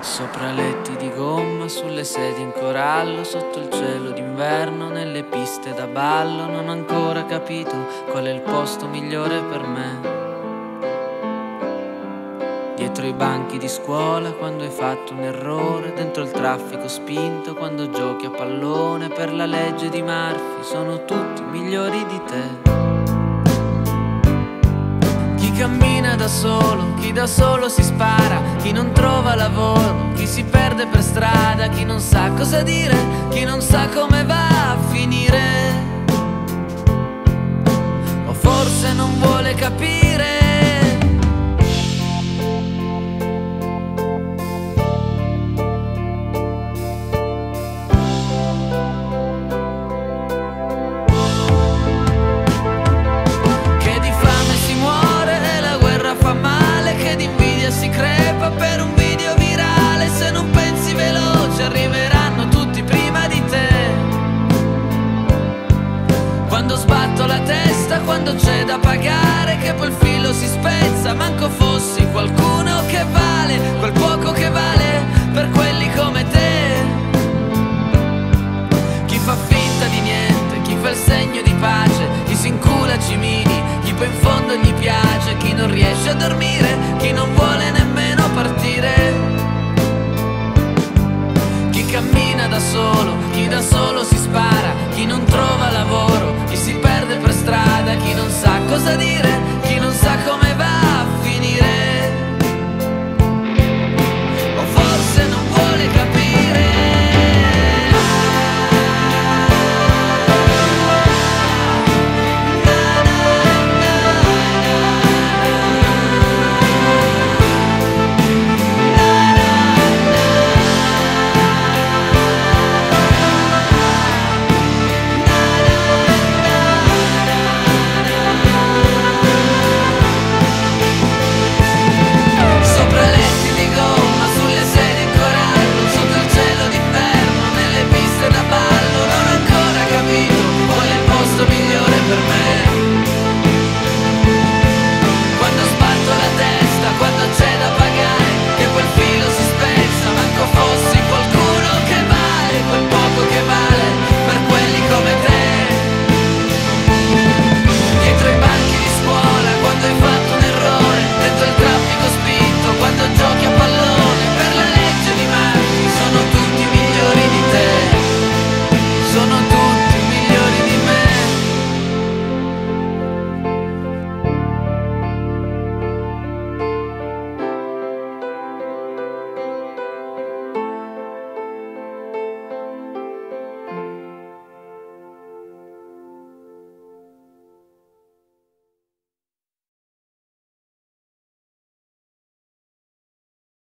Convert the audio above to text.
Sopra letti di gomma, sulle sedie in corallo, sotto il cielo d'inverno, nelle piste da ballo, non ho ancora capito qual è il posto migliore per me. Dietro i banchi di scuola quando hai fatto un errore, dentro il traffico spinto quando giochi a pallone, per la legge di Murphy sono tutti migliori di te. Chi cammina da solo, chi da solo si spara, chi non trova lavoro, per strada, chi non sa cosa dire, chi non sa come va chi non vuole nemmeno partire. Chi cammina da solo, chi da solo si spara, chi non trova lavoro, chi si perde per strada, chi non sa cosa dire, chi non sa come